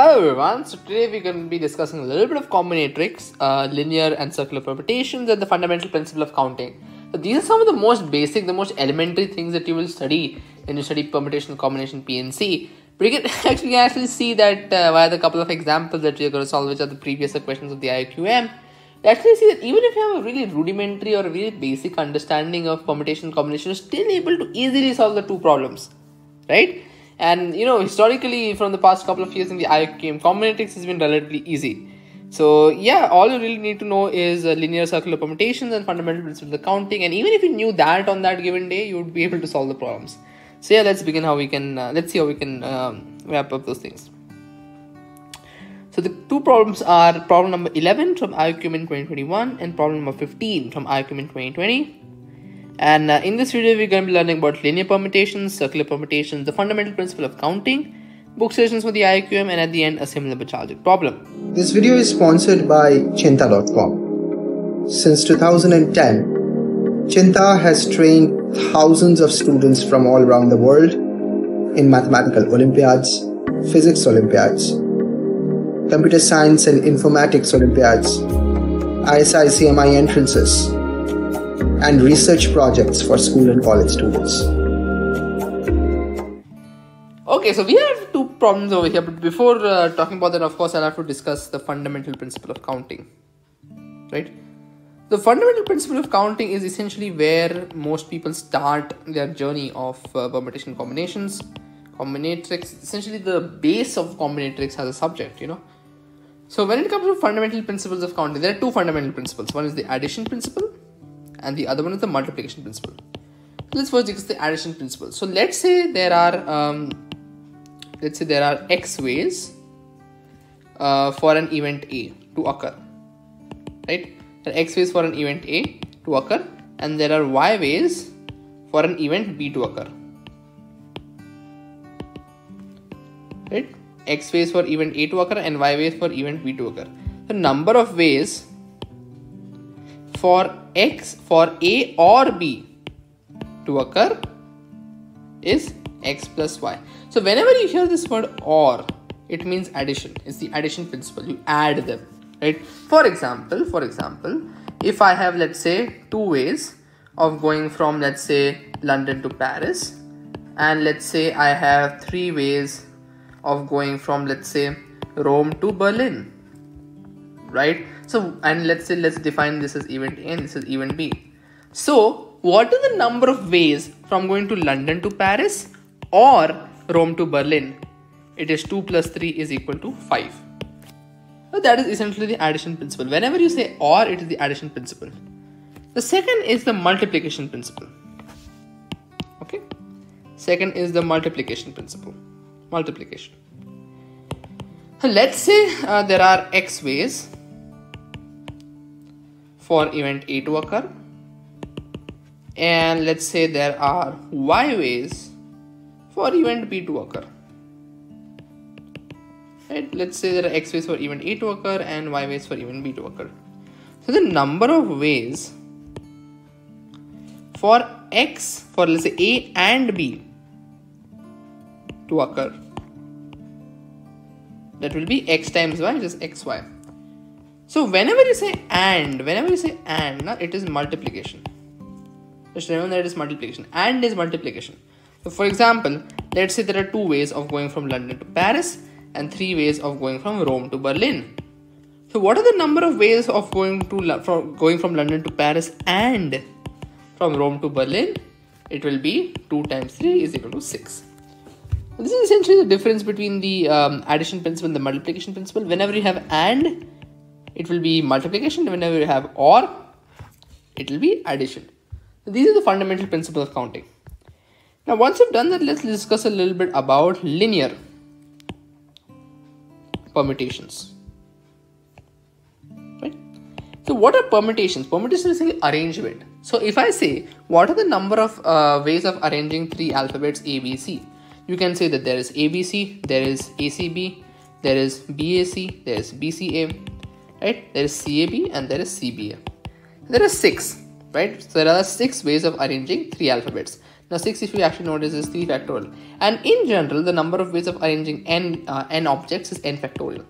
Hello everyone, so today we're going to be discussing a little bit of combinatorics, uh, linear and circular permutations and the fundamental principle of counting. So these are some of the most basic, the most elementary things that you will study when you study permutation, combination, PNC. But you can actually actually see that uh, via the couple of examples that we're going to solve, which are the previous questions of the IOQM. You actually see that even if you have a really rudimentary or a really basic understanding of permutation combination, you're still able to easily solve the two problems, right? And you know, historically, from the past couple of years in the IOQM, combinatorics has been relatively easy. So yeah, all you really need to know is uh, linear circular permutations and fundamental principles of counting. And even if you knew that on that given day, you would be able to solve the problems. So yeah, let's begin how we can. Uh, let's see how we can um, wrap up those things. So the two problems are problem number 11 from IOQM in 2021 and problem number 15 from IOQM in 2020. And uh, in this video, we're going to be learning about linear permutations, circular permutations, the fundamental principle of counting, book suggestions for the IOQM, and at the end, a similar Bachardik problem. This video is sponsored by Cheenta.com. Since 2010, Cheenta has trained thousands of students from all around the world in mathematical Olympiads, physics Olympiads, computer science and informatics Olympiads, ISI CMI entrances, and research projects for school and college students. Okay, so we have two problems over here, but before uh, talking about that, of course, I'll have to discuss the fundamental principle of counting. Right? The fundamental principle of counting is essentially where most people start their journey of uh, permutation combinations. Combinatorics, essentially the base of combinatorics as a subject, you know. So when it comes to fundamental principles of counting, there are two fundamental principles. One is the addition principle and the other one is the multiplication principle. Let's first discuss the addition principle. So let's say there are um, let's say there are x ways uh, for an event A to occur, right? There are x ways for an event A to occur, and there are y ways for an event B to occur, right? X ways for event A to occur and y ways for event B to occur. The number of ways for x for a or b to occur is x plus y. So whenever you hear this word or, it means addition. It's the addition principle. You add them, right? For example, for example, if I have let's say two ways of going from let's say London to Paris, and let's say I have three ways of going from let's say Rome to Berlin, right? So, and let's say let's define this as event A and this is event B. So, what is the number of ways from going to London to Paris or Rome to Berlin? It is 2 plus 3 is equal to 5. So that is essentially the addition principle. Whenever you say or, it is the addition principle. The second is the multiplication principle. Okay. Second is the multiplication principle. Multiplication. Let's say uh, there are x ways for event A to occur and let's say there are y ways for event B to occur right? Let's say there are x ways for event A to occur and y ways for event B to occur so the number of ways for x for let's say A and B to occur that will be x times y which is xy so whenever you say and, whenever you say and, now it is multiplication. Just remember that it is multiplication. And is multiplication. So for example, let's say there are two ways of going from London to Paris and three ways of going from Rome to Berlin. So what are the number of ways of going to from going from London to Paris and from Rome to Berlin? It will be 2 times 3 is equal to 6. This is essentially the difference between the um, addition principle and the multiplication principle. Whenever you have and, it will be multiplication whenever you have or it will be addition. These are the fundamental principles of counting. Now once you've done that let's discuss a little bit about linear permutations. Right? So what are permutations? Permutations is arrangement so if i say what are the number of uh, ways of arranging three alphabets a b c? You can say that there is abc there is acb there is bac there is bca right? There is CAB and there is CBA. There are six, right? So there are six ways of arranging three alphabets. Now 6 if you actually notice is 3 factorial. And in general the number of ways of arranging n, uh, n objects is n factorial.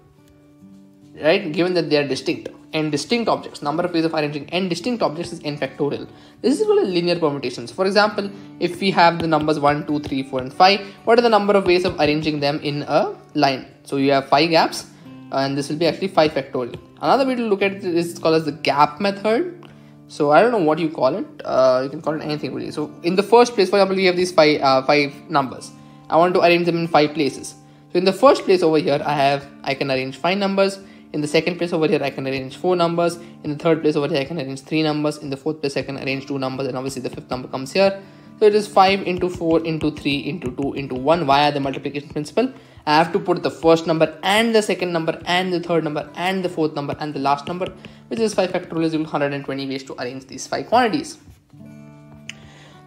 Right? Given that they are distinct n distinct objects. Number of ways of arranging n distinct objects is n factorial. This is called linear permutations. For example, if we have the numbers 1, 2, 3, 4 and 5, what are the number of ways of arranging them in a line? So you have 5 gaps and this will be actually 5 factorial. Another way to look at it is called as the gap method. So I don't know what you call it. Uh, you can call it anything really. So in the first place, for example, we have these five uh, five numbers. I want to arrange them in five places. So in the first place over here, I have I can arrange five numbers. In the second place over here, I can arrange four numbers. In the third place over here, I can arrange three numbers. In the fourth place, I can arrange two numbers. And obviously, the fifth number comes here. So it is 5 into 4 into 3 into 2 into 1 via the multiplication principle. I have to put the first number and the second number and the third number and the fourth number and the last number, which is 5 factorial is equal to 120 ways to arrange these 5 quantities.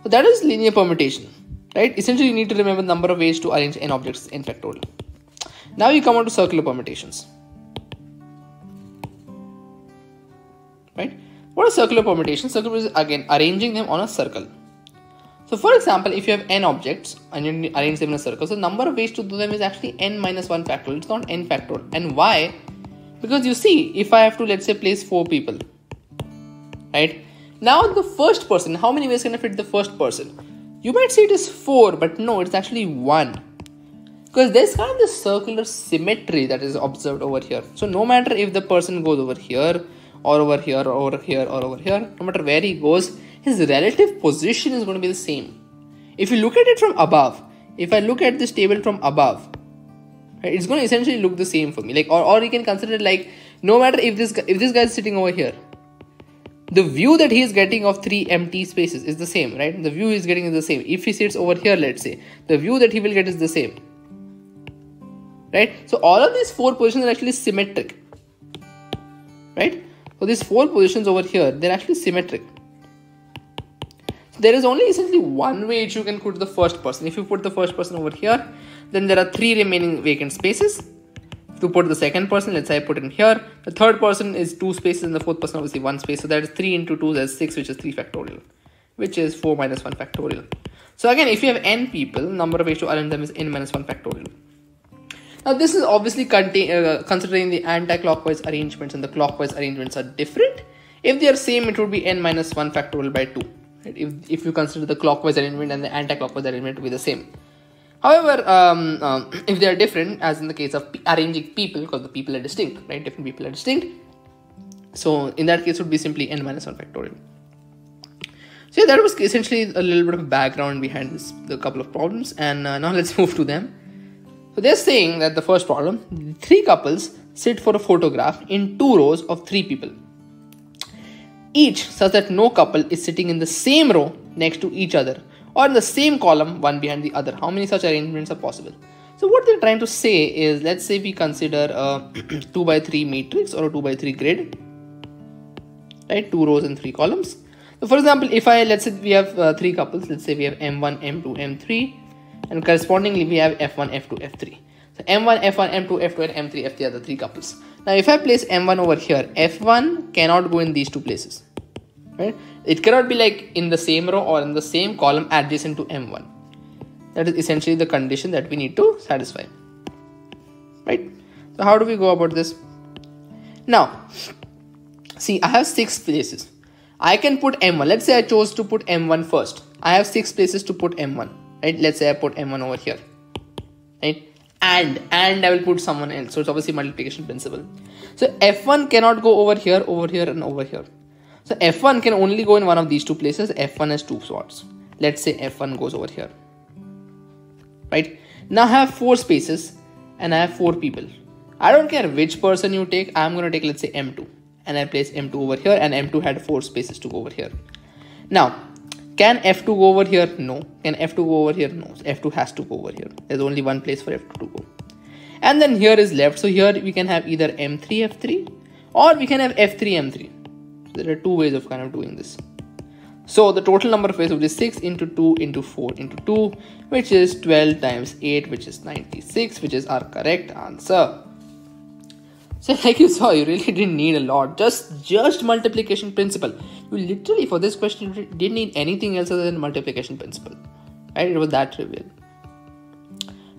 So that is linear permutation, right? Essentially, you need to remember the number of ways to arrange n objects in factorial. Now you come on to circular permutations. right? What are circular permutations? Circular is again arranging them on a circle. So for example, if you have n objects and you arrange them in a circle, so the number of ways to do them is actually n minus 1 factorial. It's not n factorial. And why? Because you see, if I have to let's say place 4 people, right? Now the first person, how many ways can I fit the first person? You might say it is 4, but no, it's actually 1. Because there's kind of this circular symmetry that is observed over here. So no matter if the person goes over here, or over here or over here or over here no matter where he goes his relative position is going to be the same. If you look at it from above if i look at this table from above right, it's going to essentially look the same for me. Like or, or you can consider it like no matter if this if this guy is sitting over here the view that he is getting of three empty spaces is the same right? The view he's getting is the same. If he sits over here let's say the view that he will get is the same. Right? So all of these four positions are actually symmetric. Right? So these four positions over here, they're actually symmetric. There is only essentially one way you can put the first person. If you put the first person over here, then there are three remaining vacant spaces. To put the second person, let's say I put in here. The third person is two spaces and the fourth person obviously one space. So that is 3 into 2, that's 6, which is 3 factorial, which is 4 minus 1 factorial. So again, if you have n people, number of ways to arrange them is n minus 1 factorial. Now this is obviously uh, considering the anti-clockwise arrangements and the clockwise arrangements are different. If they are same, it would be n minus 1 factorial by 2. Right? If, if you consider the clockwise arrangement and the anti-clockwise arrangement to be the same. However, um, um, if they are different, as in the case of arranging people, because the people are distinct, right? Different people are distinct. So in that case, would be simply n minus 1 factorial. So yeah, that was essentially a little bit of background behind this, the couple of problems. And uh, now let's move to them. So they're saying that the first problem, three couples sit for a photograph in two rows of three people. Each such that no couple is sitting in the same row next to each other or in the same column one behind the other. How many such arrangements are possible? So what they're trying to say is let's say we consider a 2 by 3 matrix or a 2 by 3 grid. Right, two rows and three columns. So for example, if I let's say we have uh, three couples, let's say we have M1, M2, M3 and correspondingly we have f1 f2 f3 so m1 f1 m2 f2 and m3 f3 are the three couples now if i place m1 over here f1 cannot go in these two places right? It cannot be like in the same row or in the same column adjacent to m1 that is essentially the condition that we need to satisfy right? So how do we go about this? Now see i have six places. I can put m1 let's say i chose to put m1 first. I have six places to put m1 right? Let's say i put m1 over here right and and i will put someone else. So it's obviously multiplication principle. So f1 cannot go over here over here and over here. So f1 can only go in one of these two places. F1 has two slots let's say f1 goes over here. Right? Now i have four spaces and i have four people. I don't care which person you take. I'm going to take let's say m2 and i place m2 over here and m2 had four spaces to go over here. Now can f2 go over here? No. Can f2 go over here? No. f2 has to go over here. There's only one place for f2 to go. And then here is left. So here we can have either m3 f3 or we can have f3 m3. So there are two ways of kind of doing this. So the total number of ways would be 6 into 2 into 4 into 2 which is 12 times 8 which is 96 which is our correct answer. So like you saw, you really didn't need a lot. Just just multiplication principle. You literally for this question didn't need anything else other than multiplication principle. Right? It was that trivial.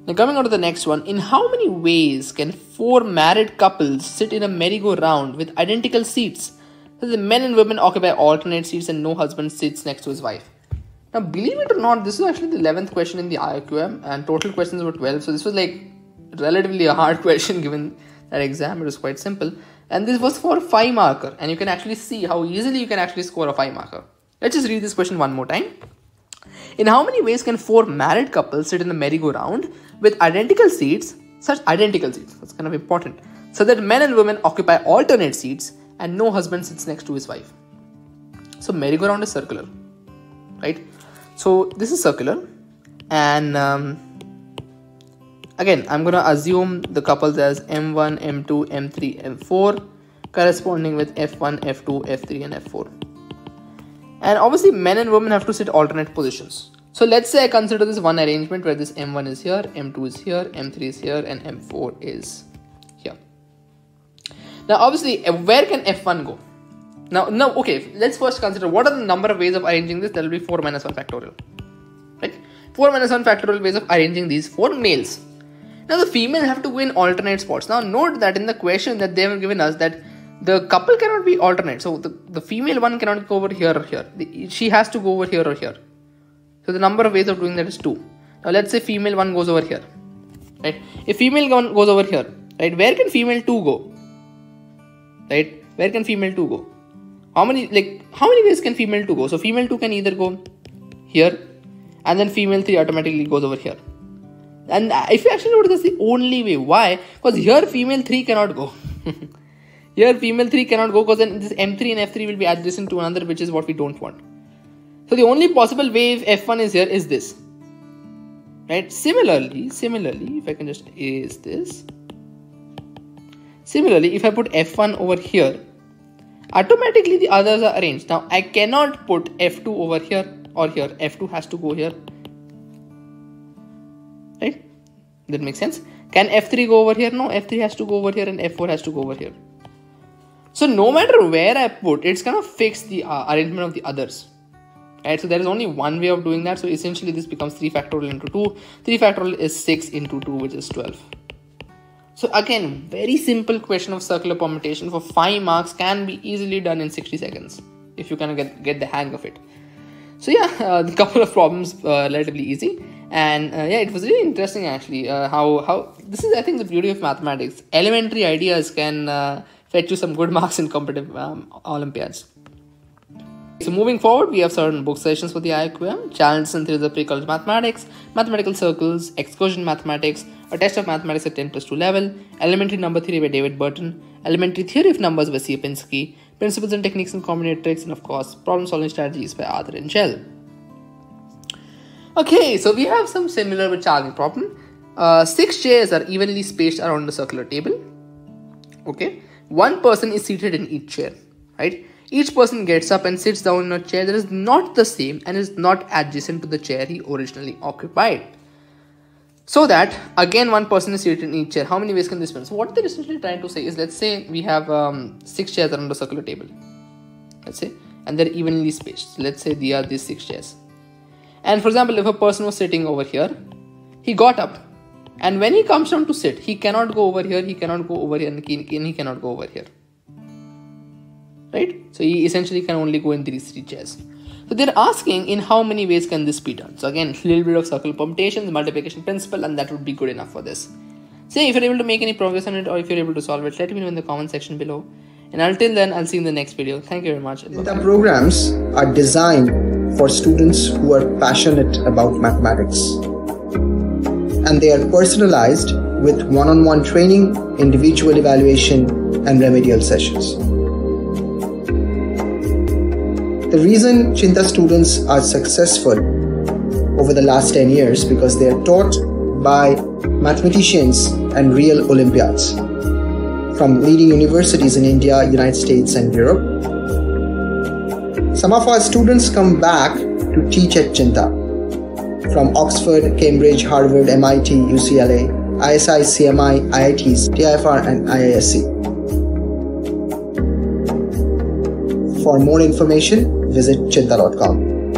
Now, coming on to the next one. In how many ways can four married couples sit in a merry-go-round with identical seats? So the men and women occupy alternate seats and no husband sits next to his wife. Now, believe it or not, this is actually the 11th question in the IOQM and total questions were 12. So, this was like relatively a hard question given that exam. It was quite simple. And this was for 5 marker. And you can actually see how easily you can actually score a 5 marker. Let's just read this question one more time. In how many ways can four married couples sit in a merry-go-round with identical seats, such identical seats, that's kind of important, so that men and women occupy alternate seats and no husband sits next to his wife? So merry-go-round is circular, right? So this is circular and um, again I'm gonna assume the couples as M1, M2, M3, M4 corresponding with F1, F2, F3 and F4. And obviously men and women have to sit alternate positions. So let's say I consider this one arrangement where this M1 is here, M2 is here, M3 is here and M4 is here. Now obviously where can F1 go? Now, no, okay, let's first consider what are the number of ways of arranging this. There will be 4 minus 1 factorial. Right? 4 minus 1 factorial ways of arranging these 4 males. Now, the female have to win alternate spots. Now, note that in the question that they have given us that the couple cannot be alternate. So, the, the female one cannot go over here or here. The, she has to go over here or here. So, the number of ways of doing that is 2. Now, let's say female 1 goes over here. Right? If female 1 goes over here, right, where can female 2 go? Right? Where can female 2 go? how many like how many ways can female 2 go so female 2 can either go here and then female 3 automatically goes over here and if you actually notice that's the only way. Why? Because here female 3 cannot go. Here female 3 cannot go because then this m3 and f3 will be adjacent to another which is what we don't want. So the only possible way if f1 is here is this. Right? Similarly similarly if i can just erase this. Similarly if i put f1 over here automatically the others are arranged. Now I cannot put F2 over here or here. F2 has to go here. That makes sense. Can F3 go over here? No, F3 has to go over here and F4 has to go over here. So no matter where I put, it's gonna fix the uh, arrangement of the others. Right, so there is only one way of doing that. So essentially this becomes 3 factorial into 2. 3 factorial is 6 into 2 which is 12. So again, very simple question of circular permutation for 5 marks can be easily done in 60 seconds if you of get, get the hang of it. So yeah, uh, a couple of problems uh, relatively easy and uh, yeah, it was really interesting actually uh, how, how this is I think the beauty of mathematics. Elementary ideas can uh, fetch you some good marks in competitive um, Olympiads. So moving forward, we have certain book sessions for the IOQM, challenges and theories of pre-college mathematics, mathematical circles, excursion mathematics, a test of mathematics at 10 plus 2 level, elementary number theory by David Burton, elementary theory of numbers by Sierpinski, principles and techniques in combinatorics, and of course, problem solving strategies by Arthur Engel. Okay, so we have some similar but challenging problem. Uh, six chairs are evenly spaced around the circular table. Okay, one person is seated in each chair, right? Each person gets up and sits down in a chair that is not the same and is not adjacent to the chair he originally occupied. So that again one person is seated in each chair. How many ways can this be? So what they're essentially trying to say is let's say we have um, six chairs around a circular table. Let's say and they're evenly spaced. Let's say they are these six chairs. And for example, if a person was sitting over here, he got up. And when he comes down to sit, he cannot go over here, he cannot go over here, and he, cannot go over here right? So he essentially can only go in these three chairs. So they're asking in how many ways can this be done? So again, a little bit of circle permutation, the multiplication principle, and that would be good enough for this. Say if you're able to make any progress on it or if you're able to solve it, let me know in the comment section below. And until then, I'll see you in the next video. Thank you very much. The programs are designed for students who are passionate about mathematics. And they are personalized with one-on-one training, individual evaluation, and remedial sessions. The reason Cheenta students are successful over the last 10 years because they are taught by mathematicians and real Olympiads from leading universities in India, United States, and Europe. Some of our students come back to teach at Cheenta from Oxford, Cambridge, Harvard, MIT, UCLA, ISI, CMI, IITs, TIFR, and IISc. For more information, visit cheenta.com.